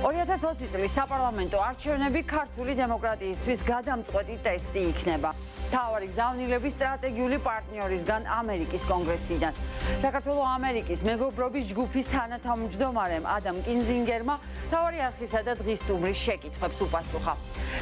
2020 წლის საპარლამენტო არჩევნები ქართული დემოკრატიისთვის გადამწყვეტი ტესტი იქნება. თავარი გზავნილების სტრატეგიული პარტნიორისგან ამერიკის კონგრესიდან. საქართველოს ამერიკის მეგობრობის ჯგუფის თანათავმჯდომარემ ადამ კინზინგერმა თავარი არხისა და დღის სტუმრის შეკითხვებს უპასუხა.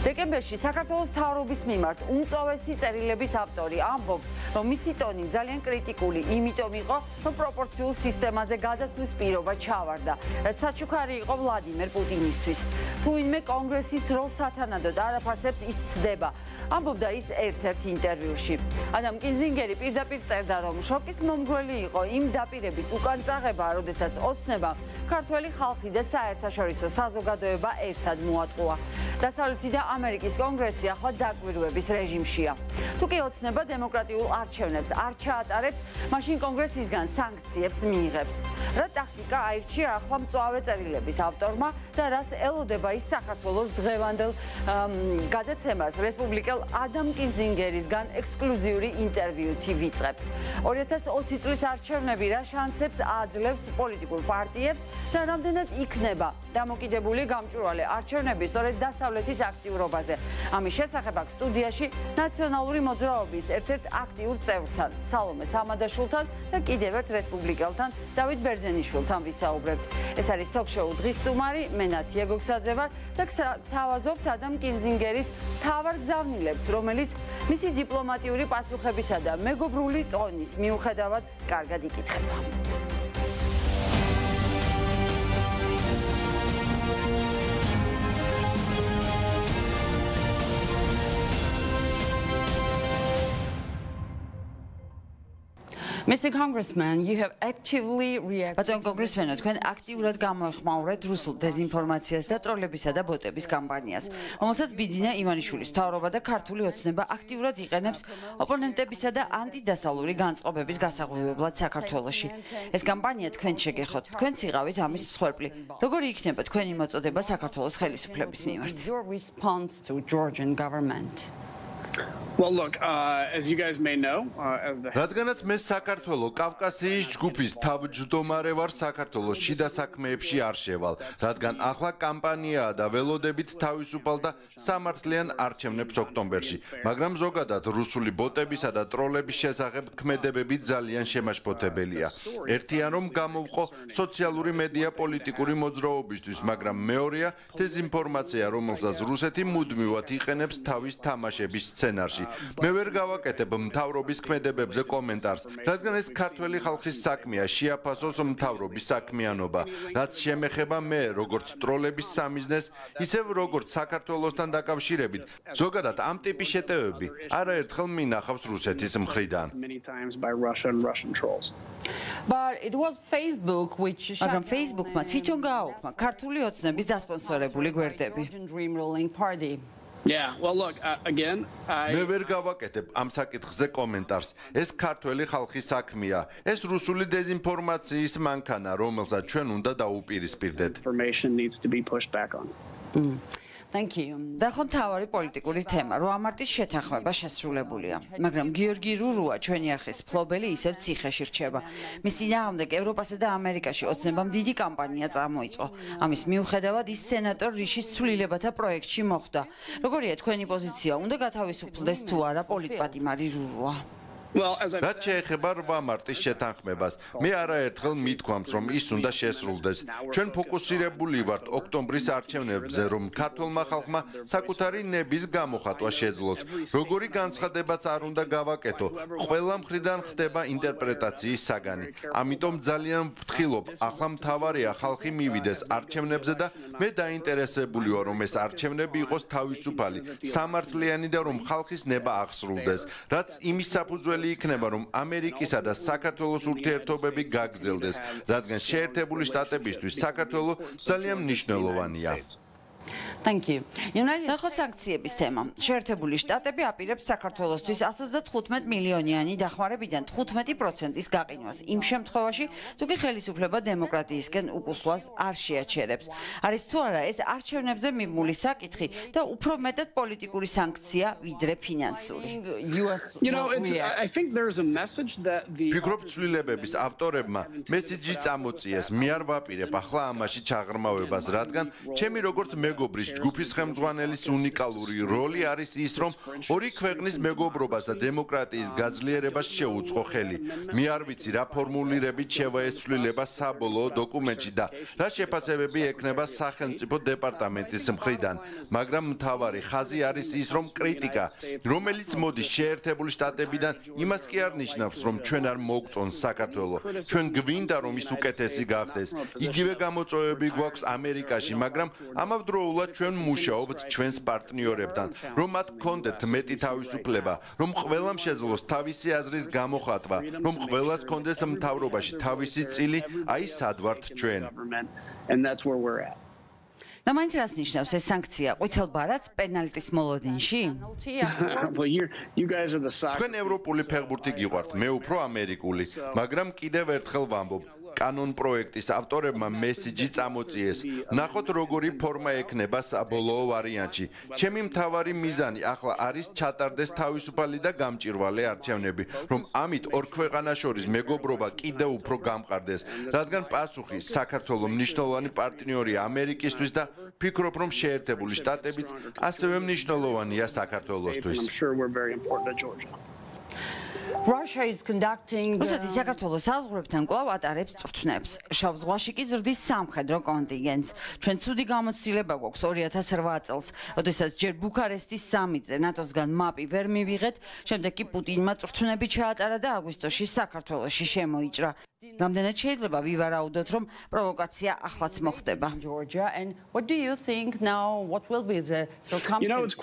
დეკემბერში საქართველოს თავრობის მიმართ უმწოვესი წერილების ავტორი ამბობს, რომ მისი ტონი ძალიან კრიტიკული, იმიტომ იყო, რომ პროპორციულ სისტემაზე გადასვლის პირობა ჩავარდა, რაც საჩუქარი იყო ვლადიმერ პუტინისთვის. თუ ინმე კონგრესის როლს სათანადოდ არაფასებს ის ცდება. ამბობდა ის ერთ-ერთ ინტერვიუში. ადამ კინზინგერი პირდაპირ წერდა, რომ შოკის მომგვრელი იყო იმ დაპირების უკან წაღება, როდესაც ოცნება ქართველი ხალხი და საერთაშორისო საზოგადოება ერთად მოატყუა. დასავლეთი და ამერიკის კონგრესი ახლა დაკვირვების რეჟიმშია. თუ კი ოცნება დემოკრატიულ არჩევნებს არ ჩაატარებს, მაშინ კონგრესისგან სანქციებს მიიღებს. რა ტაქტიკა აირჩია ახლა მწვავე წერილების ავტორმა და რას ელოდება ის საქართველოს დღევანდელ გადაცემას რესპუბლიკელ ადამ კინზინგერისგან ექსკლუზიური ინტერვიუთი ვიწყებ. 2020 წლის არჩევნები რა შანსებს აძლევს პოლიტიკურ პარტიებს და რამდენად იქნება დამოკიდებული გამჭვირვალე არჩევნები სწორედ დასავლეთის აქტიურობაზე. ამის შესახებ აქ სტუდიაში ნაციონალური მოძრაობის ერთ-ერთ აქტიურ წევრთან, სალომე სამადაშვილთან და კიდევ ერთ რესპუბლიკელთან, დავით ბერძენიშვილთან ვისაუბრებთ. ეს არის ток-შოუ დღის სტუმარი, მე ნათია გოგსაძე ვარ და გთავაზობთ ადამ კინზინგერის თავარ გზავნილებს, რომელიც მისი დიპლომატიური პასუხებისა და მეგობრული ტონის მიუხედავად კარგად იკითხება. Mr. Congressman, you have actively reacted. ბატონ კონგრესმენო, თქვენ აქტიურად გამოეხმაურეთ რუსულ დეზინფორმაციას და ტროლებისა და ბოტების კამპანიას, რომელსაც ბიძინა ივანიშვილის თავრობა და ქართული ოცნება აქტიურად იყენებს ოპონენტებისა და ანტიდასალური განწყობების გასაღვივებლად საქართველოში. ეს კამპანია თქვენ შეგეხოთ, თქვენ ციყავით ამის მსხვერპლი. როგორი იქნება თქვენი მოწოდება საქართველოს ხელისუფლების მიმართ? Your response to Georgian government. Well look, uh as you guys may know, uh as the რადგანაც მე საქართველოს კავკასიის ჯგუფის თავმჯდომარე ვარ საქართველოს შიდა საქმეებში არ შევალ, რადგან ახლა კამპანიაა და ველოდებით თავისუფალ და სამართლიან არჩევნებს ოქტომბერში, მაგრამ ზოგადად რუსული ბოტებისა და ტროლების შესახებ ქმედებები ძალიან შემაშფოთებელია. ერთიან რომ გამოვყო სოციალური მედია პოლიტიკური მოძრაობისთვის, მაგრამ მეორეა დეზინფორმაცია, რომელსაც რუსეთი მუდმივად იყენებს თავის თამაშების სცენარში. მე ვერ გავაკეთებ მთავრობის ქმედებებზე კომენტარს, რადგან ეს ქართველი ხალხის საქმეა, შეაფასოს მთავრობის საქმიანობა, რაც შემეხება მე, როგორც ტროლების სამიზნეს, ისევ როგორც საქართველოსთან დაკავშირებით. ზოგადად ამ ტიპის შეტევები არაერთხელ მინახავს რუსეთის მხრიდან. But it was Facebook which მაგრამ Facebook-მა თვითონ გააუქმა ქართული ოცნების დასპონსორებული გვერდები. Yeah, well look, uh, again, I მე ვერ გავაკეთებ ამ საკითხზე კომენტარს. ეს ქართველი ხალხის საქმეა. ეს რუსული დეზინფორმაციის მანქანა, რომელსაც ჩვენ უნდა დაუპირისპირდეთ. Information needs to be pushed back on. Mm. Thank you. და ხომ თავარი პოლიტიკური თემა, რომ ამარტის შეთანხმება შესრულებულია. მაგრამ გიორგი რურუა ჩვენი არხის ფლობელი ისევ ციხეში რჩება. მის ძინაამდე ევროპასა და ამერიკაში ოცნებამ დიდი კამპანია წამოიწყო. ამის მიუხედავად ის სენატორ რიშის ცვლილებათა პროექტში მოხვდა. როგორია თქვენი პოზიცია? უნდა გათავისუფლდეს თუ არა პოლიტპატიმარი რურუა? რაც შეეხება 8 მარტის შეთანხმებას, მე არაერთხელ მithქვამს, რომ ის უნდა შესრულდეს. ჩვენ ფოკუსირებული ვართ ოქტომბრის არჩევნებზე, რომ ქართულმა ხალხმა საკუთარი ნების გამოხატვა შეძლოს. როგორი განცხადებაც არ უნდა გავაკეთო, ყველა მხრიდან ხდება ინტერპრეტაციის საგანი. ამიტომ ძალიან ვფრთხილობ, ახლა მთავარია ხალხი მივიდეს არჩევნებზე და მე დაინტერესებული ვარ, რომ ეს არჩევნები იყოს თავისუფალი, სამართლიანი და რომ ხალხის ნება აღსრულდეს, რაც იმის საფუძველი პირველი იქნება რომ ამერიკისა და საქართველოს ურთიერთობები გაგრძელდეს რადგან შეერთებული შტატებისთვის საქართველო ძალიან მნიშვნელოვანია Thank you. United ახლა სანქციების თემა. შეერთებული შტატები აპირებს საქართველოსთვის 115 მილიონიანი დახმარებიდან 15%-ის გაყინვას. იმ შემთხვევაში, თუ კი ხელისუფლება დემოკრატიისკენ უკუსლას არ შეაჩერებს. არის თუ არა ეს არჩევნებზე მიმული sakითხი და უფრო მეტად პოლიტიკური სანქცია ვიდრე ფინანსური. You know, it's I think there's a message that the ფიქრობ ცვლილებების ავტორებმა მესიჯი წამოწიეს. მე არ ვაპირებ ახლა ამაში ჩაღრმავებას, რადგან ჩემი როგორც მეგობრის ჯგუფის ხელმძღვანელის უნიკალური როლი არის ის, რომ ორი ქვეყნის მეგობრობას და დემოკრატიის გაძლიერებას შეუწყო ხელი. მე არ ვიცი რა ფორმულირებით შევაესწრილება საბოლოო დოკუმენტში და რა შეფასებები ექნება სახელმწიფო დეპარტამენტის მხრიდან, მაგრამ მთავარი ხაზი არის ის, რომ კრიტიკა, რომელიც მოდის შეერთებული შტატებიდან, იმას კი არ ნიშნავს, რომ ჩვენ არ მოგწონს საქართველოს. ჩვენ გვინდა რომ ის უკეთესი გახდეს. იგივე გამოწვევები გვაქვს ამერიკაში, მაგრამ ამავდროულად ჩვენ მუშაობთ ჩვენს პარტნიორებთან, რომ მათ კონდეთ მეტი თავისუფლება, რომ ყველამ შეძლოს თავისი აზრის გამოხატვა, რომ ყველას კონდეს მთავრობაში თავისი წილი, აი სად ვართ ჩვენ. And that's where we're at. და მაინც რას ნიშნავს ეს სანქცია? ყვითელ ბარათს პენალტის მოლოდინში? თქვენ ევროპული ფეხბურთი გიყვართ, მე უფრო ამერიკული, მაგრამ კიდევ ერთხელ ვამბობ, კანონ პროექტის ავტორებმა მესიჯი წამოწიეს. ნახოთ როგორი ფორმა ექნება საბოლოო ვარიანტში. ჩემი მთავარი მიზანი ახლა არის ჩატარდეს თავისუფალი და გამჭირვალე არჩევნები, რომ ამით ორ ქვეყანას შორის მეგობრობა კიდევ უფრო გამყარდეს, რადგან პასუხი საქართველოს მნიშვნელოვანი პარტნიორია ამერიკისთვის და ფიქრობ რომ შეერთებული შტატებიც ასევე მნიშვნელოვანია საქართველოსთვის. Russia is conducting რუსეთი საქართველოს საზღვრებთან კვლავ ატარებს წვრთნებს. შავ ზღვაში კი ზრდის სამხედრო კონტინგენტს. ჩვენ ცუდი გამოცდილება გვაქვს 2008 წელს, როდესაც ჯერ ბუქარესტის სამიტზე ნატოსგან მაპი ვერ მივიღეთ, შემდეგ კი პუტინმა წვრთნები ჩაატარა და აგვისტოში საქართველოში შემოიჭრა. რამდენად შეიძლება ვივარაუდოთ, რომ პროვოკაცია ახლაც მოხდება?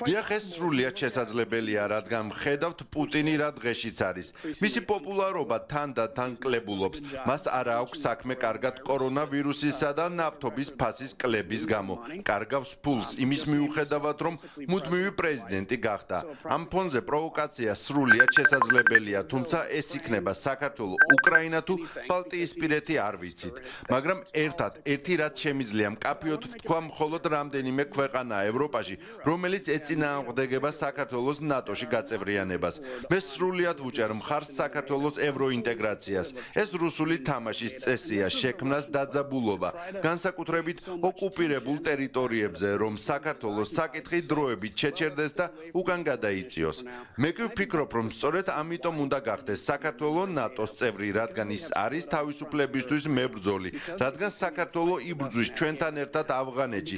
Დიახ, ეს სრულიად შესაძლებელია, რადგან ხედავთ პუტინი რა დღეშიც არის. მისი პოპულარობა თან და თან კლებულობს. მას არ აქვს საქმე კარგად კორონავირუსისა და ნავთობის ფასის კლების გამო. კარგავს ფულს იმის მიუხედავად, რომ მუდმივი პრეზიდენტი გახდა. ამ ფონზე პროვოკაცია სრულიად შესაძლებელია, თუმცა ეს იქნება საქართველოს, უკრაინა თუ ბალტიისპირეთი არ ვიცით, მაგრამ ერთად ერთი რაც შემიძლია მკაფიოდ თქვა მხოლოდ რამდენიმე ქვეყანა ევროპაში, რომელიც ეწინააღმდეგება საქართველოს ნატოში გაწევრიანებას. მე სრულიად ვუჭერ მხარს საქართველოს ევროინტეგრაციას. ეს რუსული თამაშის წესია, შექმნას დაძაბულობა, განსაკუთრებით ოკუპირებულ ტერიტორიებზე, რომ საქართველოს საკითხი დროებით შეჩერდეს და უკან გადაიწიოს. მე კი ვფიქრობ, რომ სწორედ ამიტომ უნდა გახდეს საქართველოს ნატოს წევრი, რადგან ის არის არის თავისუფლებისთვის მებრძოლი, რადგან საქართველოს იბრძვის ჩვენთან ერთად ავღანეთში.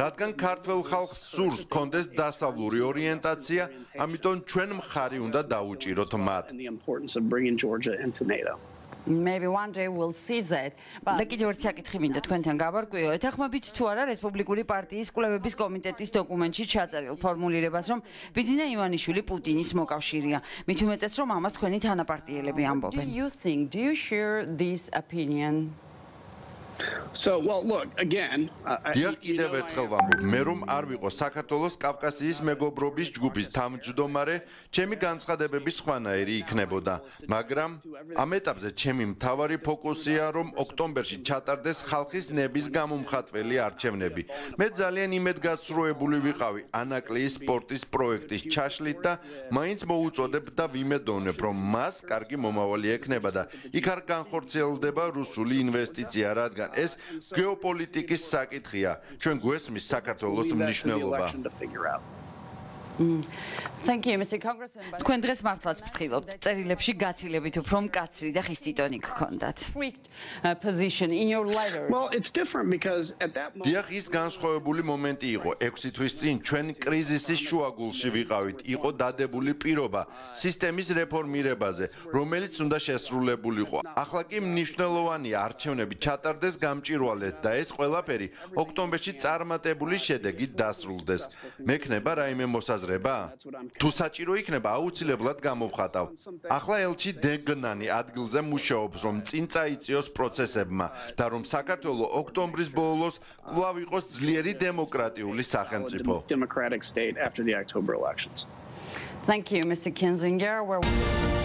რადგან ქართულ ხალხს სურს კონდეს დასავლური ორიენტაცია, ამიტომ ჩვენ მხარი უნდა დაუჭიროთ მათ. Maybe one day we'll see that. But და კიდევ ერთი საკითხი მინდა თქვენთან გავარკვიო. ეთანხმებით თუ არა რესპუბლიკური პარტიის კვლევების კომიტეტის დოკუმენტში ჩაწერილ ფორმულირებას, რომ ბიძინა ივანიშვილი პუტინის მოკავშირეა. მით უმეტეს რომ ამას თქვენი თანაპარტიელები ამბობენ. Do you think do you share this opinion? So well look again დიახ კიდევ ერთხელ ვამბობ მე რომ არ ვიყო საქართველოს კავკასიის მეგობრობის ჯგუფის თავმჯდომარე ჩემი განცხადებების ხვანაერი იქნებოდა მაგრამ ამ ეტაპზე ჩემი მთავარი ფოკუსია რომ ოქტომბერში ჩატარდეს ხალხის ნების გამომხატველი არჩევნები მე ძალიან იმედგაცრუებული ვიყავი ანაკლიის სპორტის პროექტის ჩაშლით და მაინც მოუწოდებ და ვიმედოვნებ რომ მას კარგი მომავალი ექნება და იქ არ განხორციელდება რუსული ინვესტიცია რადგან რადგან ეს გეოპოლიტიკის საკითხია. ჩვენ გვესმის საქართველოს მნიშვნელობა. Thank you Mr Congressman. თქვენ დღეს მართლაც ფრთხილობთ. წერილებში გაცილებით უფრო მკაცრი და ხისტი ტონი გქონდათ. Letters. Well, it's different because at that moment დიახ, ის განსხვავებული მომენტი იყო. 6 თვის წინ ჩვენ კრიზისის შუაგულში ვიყავით. იყო დადებული პირობა სისტემის რეფორმირებაზე, რომელიც უნდა შესრულებულიყო. ახლა კი მნიშვნელოვანია არჩევნები ჩატარდეს გამჭირვალედ და ეს ყველაფერი ოქტომბერში წარმატებული შედეგით დასრულდეს. მექნება რაიმე მოსაზრება შეუაზრება? თუ საჭირო იქნება, აუცილებლად გამოვხატავ. ახლა ელჩი დეგნანი ადგილზე მუშაობს, რომ წინ წაიწიოს პროცესებმა და რომ საქართველოს ოქტომბრის ბოლოს კვლავ იყოს ძლიერი დემოკრატიული სახელმწიფო. democratic state after the October elections. Thank you, Mr. Kinzinger. We're